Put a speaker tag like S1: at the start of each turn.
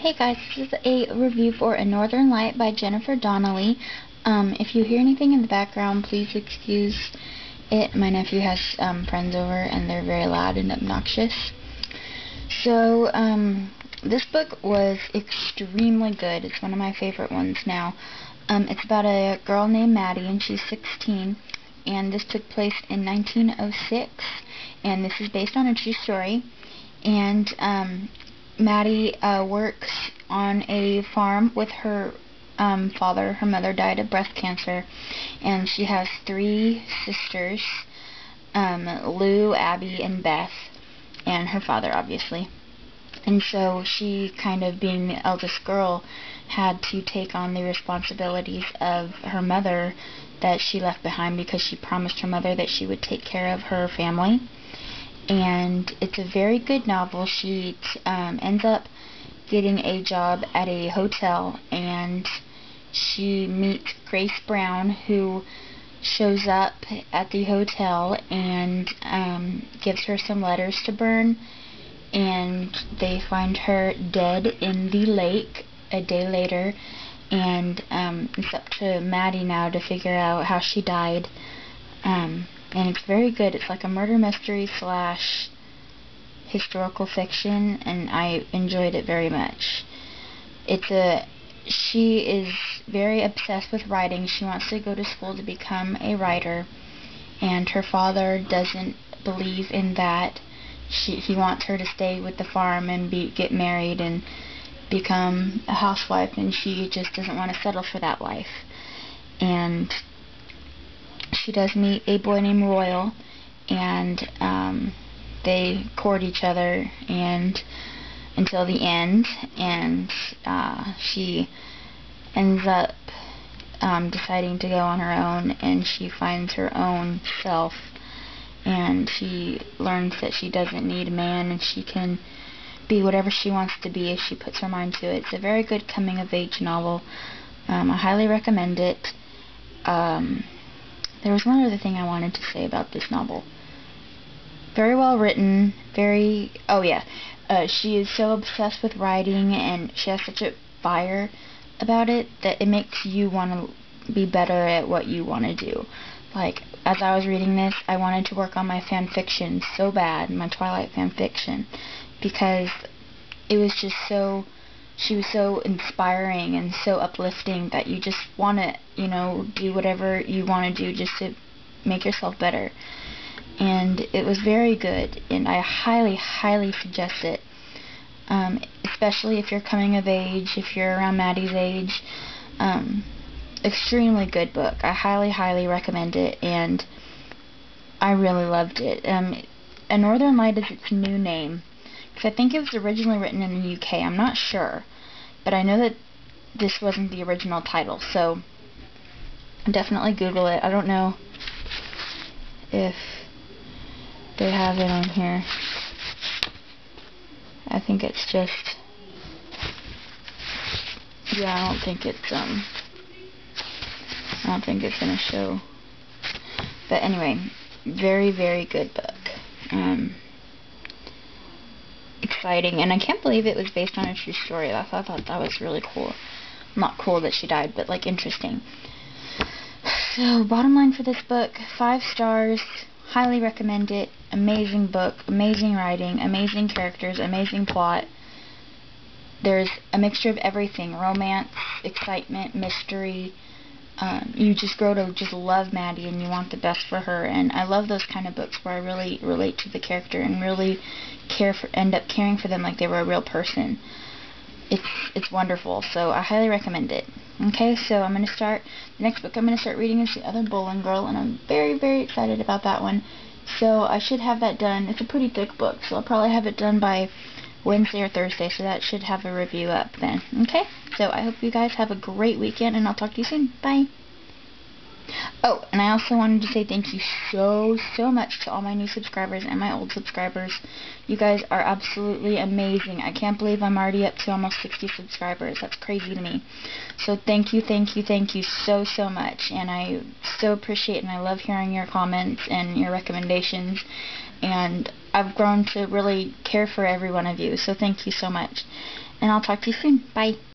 S1: Hey guys, this is a review for A Northern Light by Jennifer Donnelly. Um, if you hear anything in the background, please excuse it. My nephew has um, friends over and they're very loud and obnoxious. So, um, this book was extremely good. It's one of my favorite ones now. Um, it's about a girl named Maddie and she's 16 and this took place in 1906 and this is based on a true story and um, Maddie uh, works on a farm with her um, father. Her mother died of breast cancer, and she has three sisters, um, Lou, Abby, and Beth, and her father, obviously. And so she, kind of being the eldest girl, had to take on the responsibilities of her mother that she left behind because she promised her mother that she would take care of her family and it's a very good novel. She um, ends up getting a job at a hotel, and she meets Grace Brown, who shows up at the hotel and um, gives her some letters to burn, and they find her dead in the lake a day later, and um, it's up to Maddie now to figure out how she died. Um, and it's very good. It's like a murder mystery slash historical fiction, and I enjoyed it very much. It's a she is very obsessed with writing. She wants to go to school to become a writer, and her father doesn't believe in that. She he wants her to stay with the farm and be get married and become a housewife, and she just doesn't want to settle for that life. And she does meet a boy named Royal, and um, they court each other and until the end, and uh, she ends up um, deciding to go on her own, and she finds her own self, and she learns that she doesn't need a man, and she can be whatever she wants to be if she puts her mind to it. It's a very good coming of age novel. Um, I highly recommend it. Um, there was one other thing I wanted to say about this novel. Very well written, very, oh yeah, uh, she is so obsessed with writing and she has such a fire about it that it makes you want to be better at what you want to do. Like, as I was reading this, I wanted to work on my fan fiction so bad, my Twilight fan fiction, because it was just so she was so inspiring and so uplifting that you just want to, you know, do whatever you want to do just to make yourself better. And it was very good, and I highly, highly suggest it. Um, especially if you're coming of age, if you're around Maddie's age. Um, extremely good book. I highly, highly recommend it, and I really loved it. Um, A Northern Light is its new name. Because I think it was originally written in the UK. I'm not sure. But I know that this wasn't the original title. So definitely Google it. I don't know if they have it on here. I think it's just yeah, I don't think it's um I don't think it's gonna show. But anyway, very, very good book. Um exciting, and I can't believe it was based on a true story. I thought, I thought that was really cool. Not cool that she died, but like interesting. So, bottom line for this book, five stars. Highly recommend it. Amazing book, amazing writing, amazing characters, amazing plot. There's a mixture of everything romance, excitement, mystery, um, you just grow to just love Maddie and you want the best for her. And I love those kind of books where I really relate to the character and really care for, end up caring for them like they were a real person. It's it's wonderful. So I highly recommend it. Okay, so I'm gonna start. The next book I'm gonna start reading is The Other Boleyn Girl, and I'm very very excited about that one. So I should have that done. It's a pretty thick book, so I'll probably have it done by Wednesday or Thursday, so that should have a review up then. Okay? So I hope you guys have a great weekend, and I'll talk to you soon. Bye. Oh, and I also wanted to say thank you so, so much to all my new subscribers and my old subscribers. You guys are absolutely amazing. I can't believe I'm already up to almost 60 subscribers. That's crazy to me. So thank you, thank you, thank you so, so much. And I so appreciate and I love hearing your comments and your recommendations. And I've grown to really care for every one of you. So thank you so much. and I'll talk to you soon. Bye.